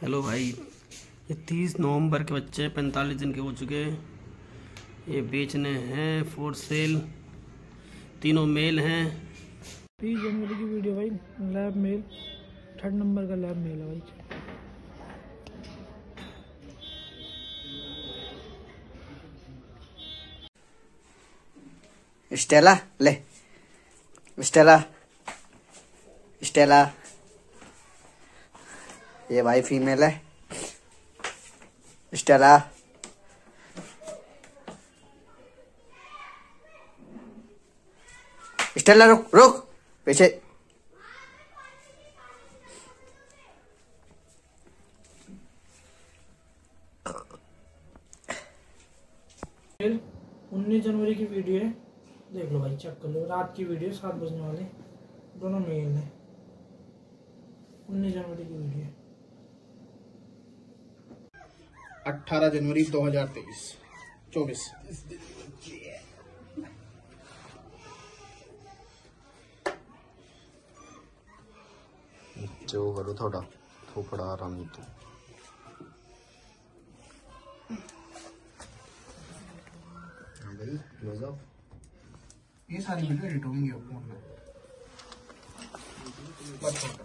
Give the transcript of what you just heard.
Hello भाई। ये तीस नवंबर के बच्चे पैंतालीस दिन के हो चुके हैं। ये बेचने हैं फोर सेल तीनों मेल हैं। तीस जनवरी की वीडियो भाई। लैब मेल थर्ड नंबर का लैब मेल है भाई। स्टेला ले। स्टेला स्टेला ये भाई फीमेल है। स्टेला। स्टेला, रुक रुक, पीछे। उन्नीस जनवरी की वीडियो है। देख लो भाई चेक कर लो। रात की वीडियो, सात बजने वाले। दोनों मेल है। उन्नीस जनवरी की वीडियो है। 18 जनवरी 2023 24 ਜੋ ਕਰੋ ਤੁਹਾਡਾ ਥੋਪੜਾ ਆਰਾਮ ਤੋਂ हाँ भाई क्लोज अप ये सारी वीडियो एडिट होंगी अब फोन में बस होगा